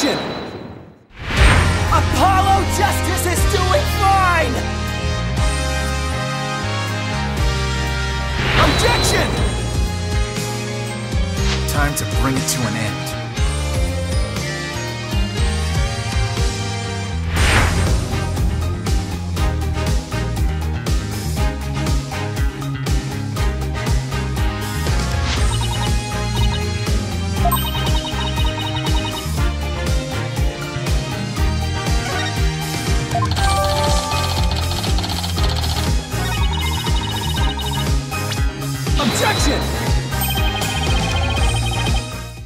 Objection! Apollo Justice is doing fine! Objection! Time to bring it to an end. Objection!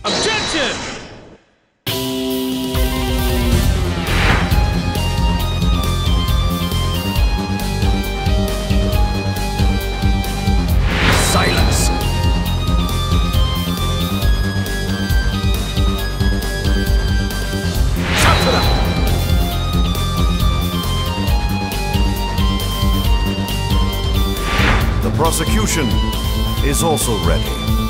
Objection! Prosecution is also ready.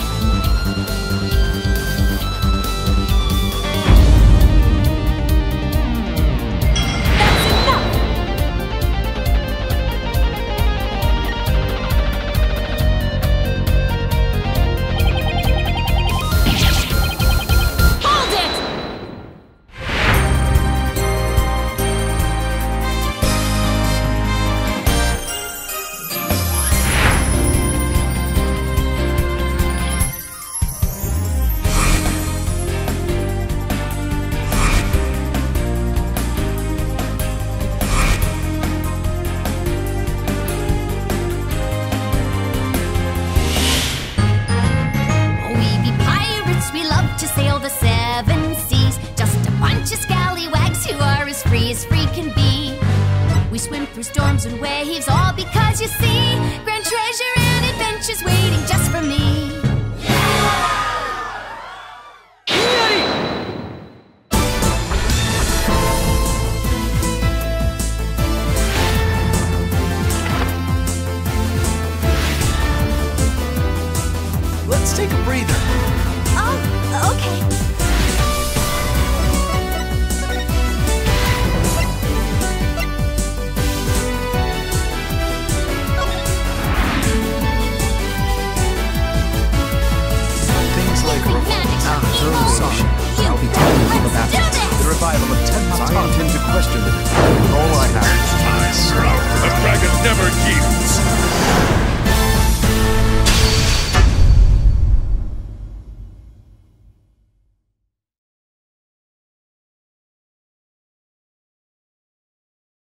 We swim through storms and waves, all because you see, grand treasure and adventures waiting just for me. Question. All I have. The dragon never keeps